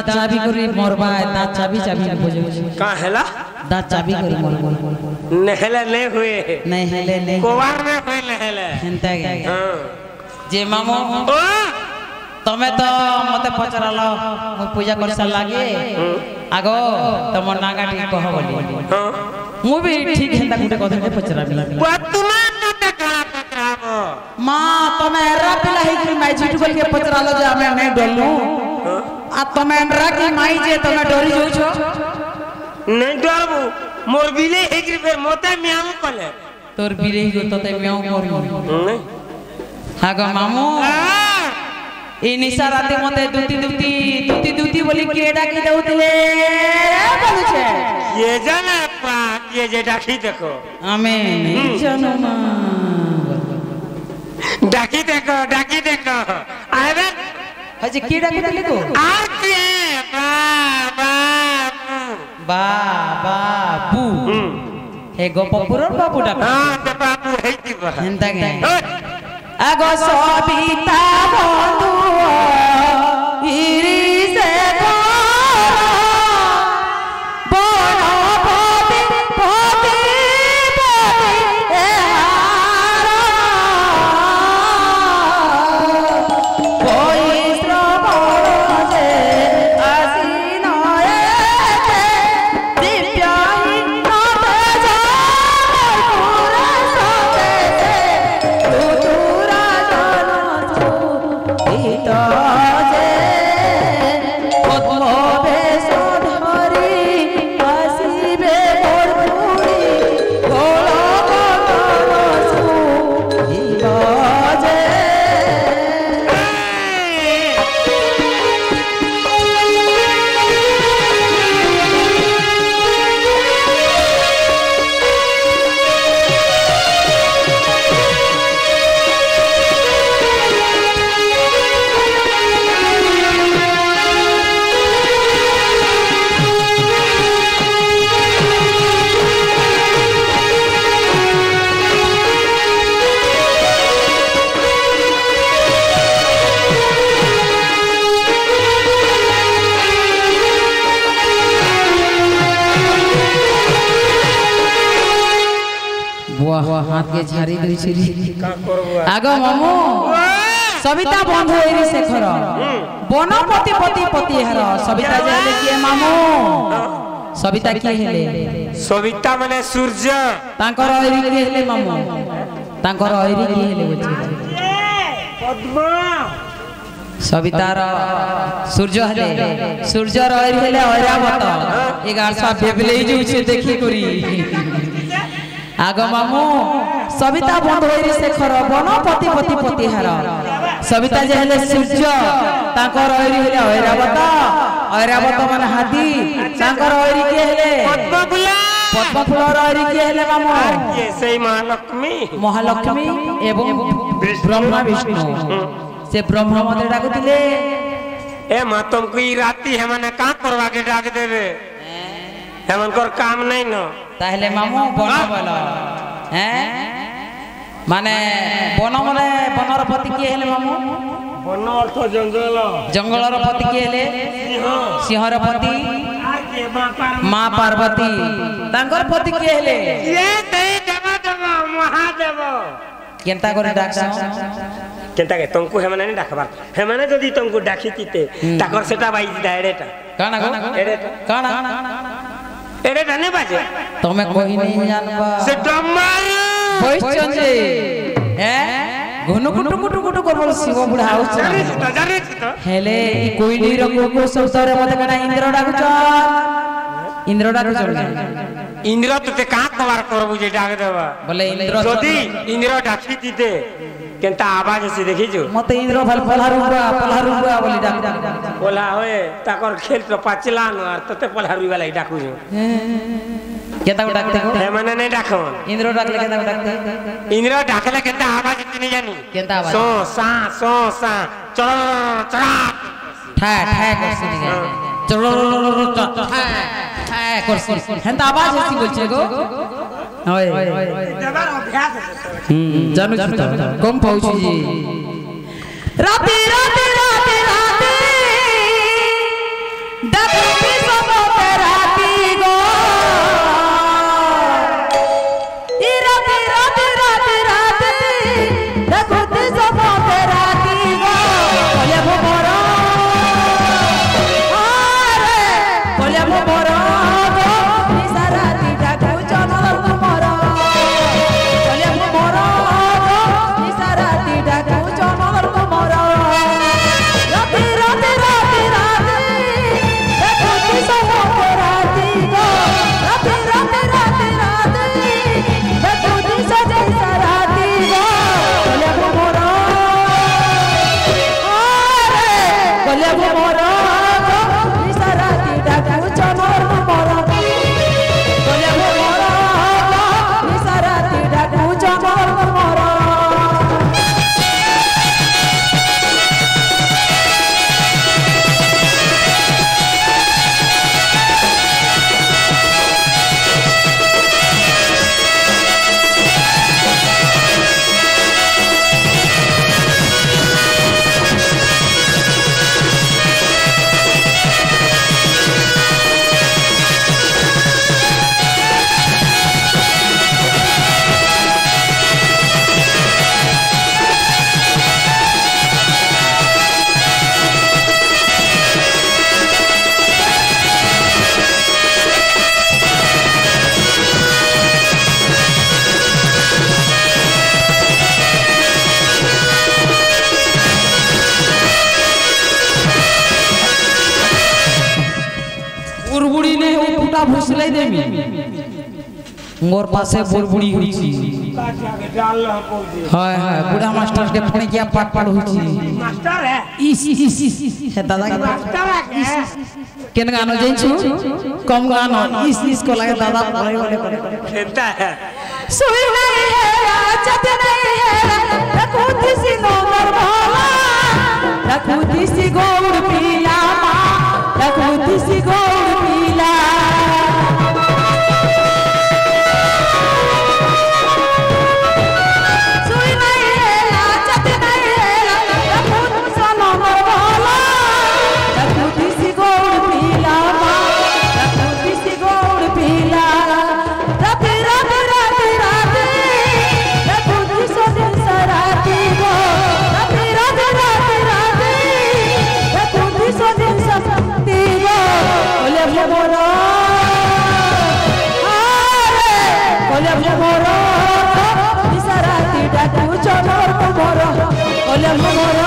দাঁত চাবি করে মরবায় দাঁত চাবি চাবি বুঝে का हेला দাঁত চাবি করে মরবায় नहला ले हुए নাই হেলে নে कोवार में हुए नहला হেনতা গে हाँ যে মামু ओ তুমি তো মতে পচারাল মু পূজা করছা লাগে আগো তম নাগাটি কহ বলি हाँ মু বি ঠিক হেনতা গুটে কথা পচারাবি बतुमा नटे कहाँ पकड़ा मो মা তুমি এরা পিলা হেকি মাইজিটু বলকে পচারাল যে আমি নাই ডলু આ તમે રાકી માઈ જે તમે ડરી જો છો નહીં ડરવું મોર બિલે એક રૂપિયે મોતે મ્યામ કલે તોર બિલે ગો તતે મ્યામ મોર હા ગો મામુ এই নিশা রাতে মতে দুতি দুতি দুতি দুতি বলি কে ডাকি দউতলে? বলছে। কে জানে পা কে যে ডাকি দেখো। আমি জানো মা ডাকি দেখো ডাকি দেখো। আইবে Haji kira kira kira itu. Aki, ba ba bu, hmm. ba ba bu. Ah dapat bu hei tiba. Hentang hei. Agosobita. হাতকে ঝাড়ি দেছি আগ মামু সবিতা বন্ধ হইরি শেখর। বনপতি পতি পতি হের সবিতা যাইলে কি মামু? সবিতা কি হেলে? সবিতা মানে সূর্য। তাঙ্কর অইরি কি হেলে মামু? তাঙ্কর অইরি কি হেলে বুঝি পদ্মা সবিতার সূর্য হলে। সূর্য রয়ের হলে ঐরাবত বেবলেই দেখি করি। আগ মামু সবিতা বন্ধুর শেখর বন পতি পতি পতিহার সবিতা যে হলে সূর্য তাঁকর ঐরি হলে ঐরাবত ঐরাবত মানে হাতি তাঁকর ঐরি কে হলে মহালক্ষ্মী এবং ব্রহ্মা বিষ্ণু সে ব্রহ্মা মধ্যে ডাকুলে এ মা তোমাকে রাতি হেমানে কাঁ করবাকে ডাক দেবে এমন কর কাম নাই ন। তাহলে মামু বন বল। হ্যাঁ? মানে বন মানে বনর পতি কি হলে মামু? বন অর্থ জঙ্গল। জঙ্গলর পতি কি হলে সিংহর পতি মা পার্বতী। তাঙ্কর পতি কি হলে ইয়ে মহাদেব। কেনতা করে ডাকছ? কেনতা কে? তঙ্কু হেমানে নি ডাকবার। হেমানে যদি তঙ্কু ডাকি তিতে তাকর সেটা বাইজ দা কানা কানা এড়েটা। কানা। એડે તને પાછે તમે કોઈ નહીં જાણવા સે તમાર બોઈચંજે હે ઘનુ કુટુ કુટુ કુટુ કરવો શિવ બુઢા આવું છે જાણે છે તો હેલે ઈ કોઈ ની રકો કો સંસારે મત કણા ઇન્દ્ર ડાકુચ ઇન્દ્ર ડાકુચ ઇન્દ્ર તો તે કાં તવાર કરવું જે ડાક દેવા બોલે ઇન્દ્ર જોદી ઇન્દ્ર ડાકી દીધે কেনটা আওয়াজ আছে দেখিছ মতে ইন্দ্রভাল পলহারুবা পলহারুবা বলি ডাক বলা হয়ে তাকর খেল তো পাচলান আর তোতে পলহারুবা লাই ডাকুছ কেতা ডাকতে হে মানে নাই ডাকন ইন্দ্র ডাকলে কেতা ডাকতে ইন্দ্র ডাকলে কেতা আওয়াজ আমি জানি কেতা আওয়াজ সো সা সো সা চড় চড়া ঠা ঠা করছি চড় ঠা ঠা করছি হেনতা আওয়াজ হচ্ছে বলছে গো হয় দেবার অভ্যাস আছে তোর। হুম জানু নে ও ফুটা ভুসলাই দেমি মোর পাশে বুড়বুড়ি হইছি হয় হয় বুড়া মাস্টার কে ফোনে গিয়া পাট পাট হইছি মাস্টার হ্যাঁ ইস ইস ইস হে দাদা কে মাস্টার হ্যাঁ কেন গানো জানছু কম গানো ইস ইস কো লাগে দাদা বলে বলে বলে সেটা হ্যাঁ सुई नहीं है चत नहीं है रखू दिसी नोमर भोला रखू दिसी गौड़ पीला माँ रखू दिसी गौड़ Mama.